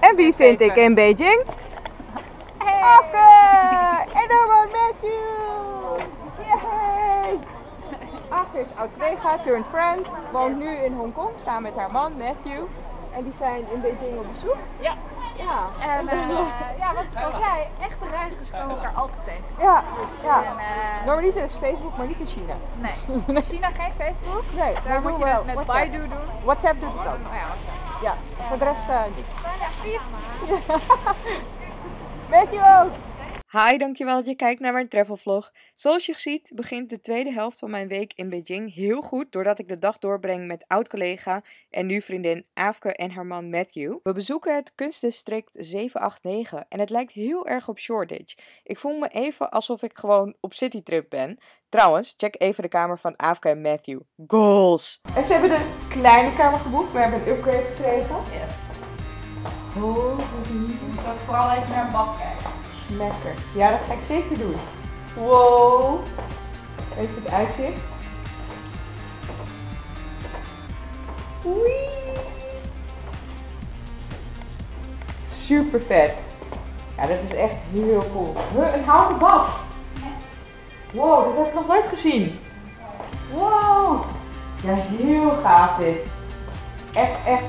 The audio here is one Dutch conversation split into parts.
En wie vind ik in Beijing? Afke! En dan Matthew! Yay! Afke is oud-collega, turned friend, woont nu in Hongkong samen met haar man Matthew. En die zijn in Beijing op bezoek. Ja. Ja. En eh, ja, wat ik al zei, echte reizigers komen elkaar altijd tegen. Ja, En, ja. eh, Normaliter is Facebook, maar niet in China. nee, in China geen Facebook. Nee, Daar moet je het met WhatsApp. Baidu doen. WhatsApp doet het ook. Oh ja, Ja, voor de rest eh. Ja, peace. Matthew ook! Hi, dankjewel dat je kijkt naar mijn travelvlog. Zoals je ziet begint de tweede helft van mijn week in Beijing heel goed doordat ik de dag doorbreng met oud-collega en nu vriendin Aafke en haar man Matthew. We bezoeken het kunstdistrict 789 en het lijkt heel erg op Shoreditch. Ik voel me even alsof ik gewoon op citytrip ben. Trouwens, check even de kamer van Aafke en Matthew. Goals! En ze hebben de kleine kamer geboekt, we hebben een upgrade gekregen. Oh, Je moet ook vooral even naar een bad kijken. Lekker. Ja, dat ga ik zeker doen. Wow. Even het uitzicht. Wee. Super vet. Ja, dat is echt heel cool. Een houten bad. Wow, dat heb ik nog nooit gezien. Wow. Ja, heel gaaf dit. Echt, echt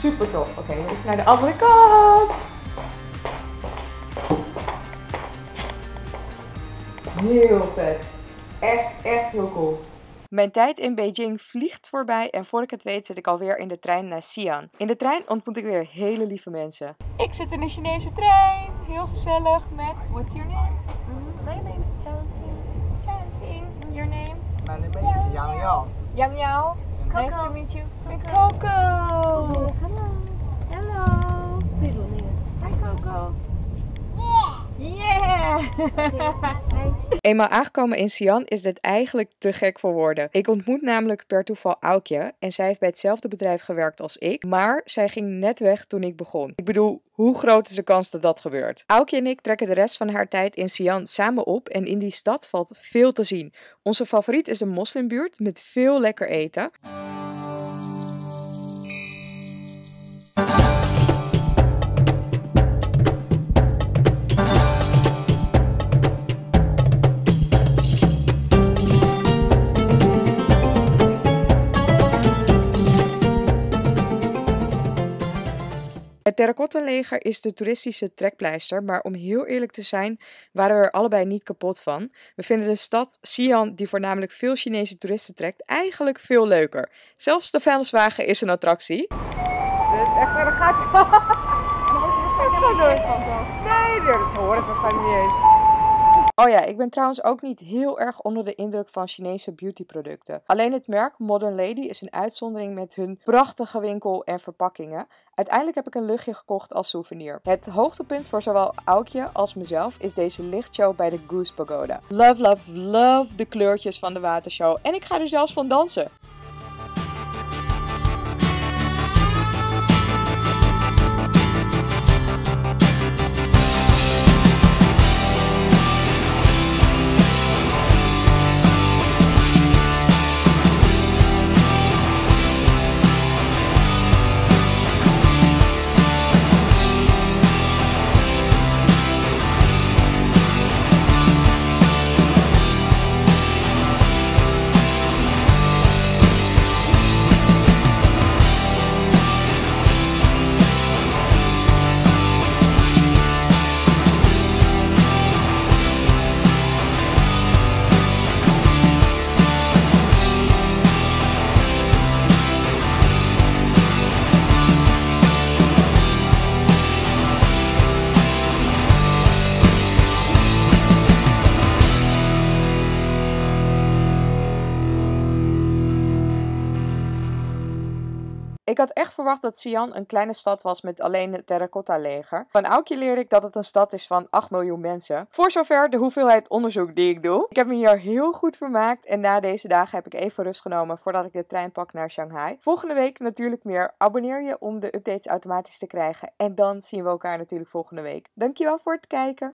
super tof. Oké, even naar de andere kant. Heel vet. Echt, echt heel cool. Mijn tijd in Beijing vliegt voorbij en voor ik het weet zit ik alweer in de trein naar Xi'an. In de trein ontmoet ik weer hele lieve mensen. Ik zit in de Chinese trein. Heel gezellig met... What's your name? My name is Chelsea. Chelsea. Your name? My name is Yang Yao. Yang Yao. Nice Coco. to meet you. And Coco. Hallo. Hello. Hi Coco. Yeah. Eenmaal aangekomen in Xi'an is dit eigenlijk te gek voor woorden. Ik ontmoet namelijk per toeval Aukje en zij heeft bij hetzelfde bedrijf gewerkt als ik, maar zij ging net weg toen ik begon. Ik bedoel, hoe groot is de kans dat dat gebeurt? Aukje en ik trekken de rest van haar tijd in Xi'an samen op en in die stad valt veel te zien. Onze favoriet is de moslimbuurt met veel lekker eten. Het terracotta-leger is de toeristische trekpleister, maar om heel eerlijk te zijn, waren we er allebei niet kapot van. We vinden de stad Xi'an, die voornamelijk veel Chinese toeristen trekt, eigenlijk veel leuker. Zelfs de vuilniswagen is een attractie. Dit is echt, daar gaat het. gaat nooit vanzelf. Nee, dat hoor ik waarschijnlijk niet eens. Oh ja, ik ben trouwens ook niet heel erg onder de indruk van Chinese beautyproducten. Alleen het merk Modern Lady is een uitzondering met hun prachtige winkel en verpakkingen. Uiteindelijk heb ik een luchtje gekocht als souvenir. Het hoogtepunt voor zowel Aukje als mezelf is deze lichtshow bij de Goose Pagoda. Love, love, love de kleurtjes van de watershow. En ik ga er zelfs van dansen. Ik had echt verwacht dat Xi'an een kleine stad was met alleen het terracotta-leger. Van Aukje leer ik dat het een stad is van 8 miljoen mensen. Voor zover de hoeveelheid onderzoek die ik doe. Ik heb me hier heel goed vermaakt en na deze dagen heb ik even rust genomen voordat ik de trein pak naar Shanghai. Volgende week natuurlijk meer. Abonneer je om de updates automatisch te krijgen en dan zien we elkaar natuurlijk volgende week. Dankjewel voor het kijken.